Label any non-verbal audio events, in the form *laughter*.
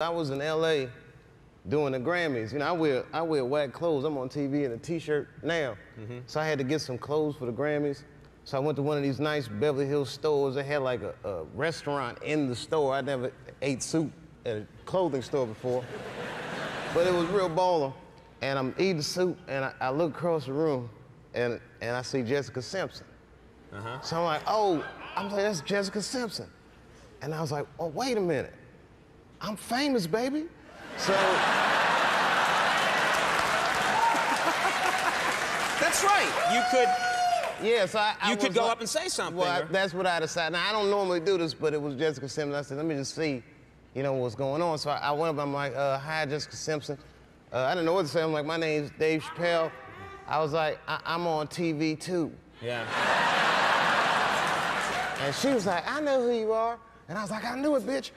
I was in LA doing the Grammys. You know, I wear I wear whack clothes. I'm on TV in a t-shirt now. So I had to get some clothes for the Grammys. So I went to one of these nice Beverly Hills stores. They had like a, a restaurant in the store. I never ate soup at a clothing store before. *laughs* but it was real baller. And I'm eating soup and I, I look across the room and, and I see Jessica Simpson. Uh -huh. So I'm like, oh, I'm like, that's Jessica Simpson. And I was like, oh, wait a minute. I'm famous, baby. So That's right. You could. yeah, so I, I You could go like- up and say something, Well, I- that's what I decided. Now I don't normally do this, but it was Jessica Simpson. I said, let me just see, you know, what's going on. So I, I went up. I'm like, uh, hi, Jessica Simpson. Uh, I didn't know what to say. I'm like, my name's Dave Chappelle. I was like, I- I'm on TV too. Yeah. And she was like, I know who you are. And I was like, I knew it, bitch.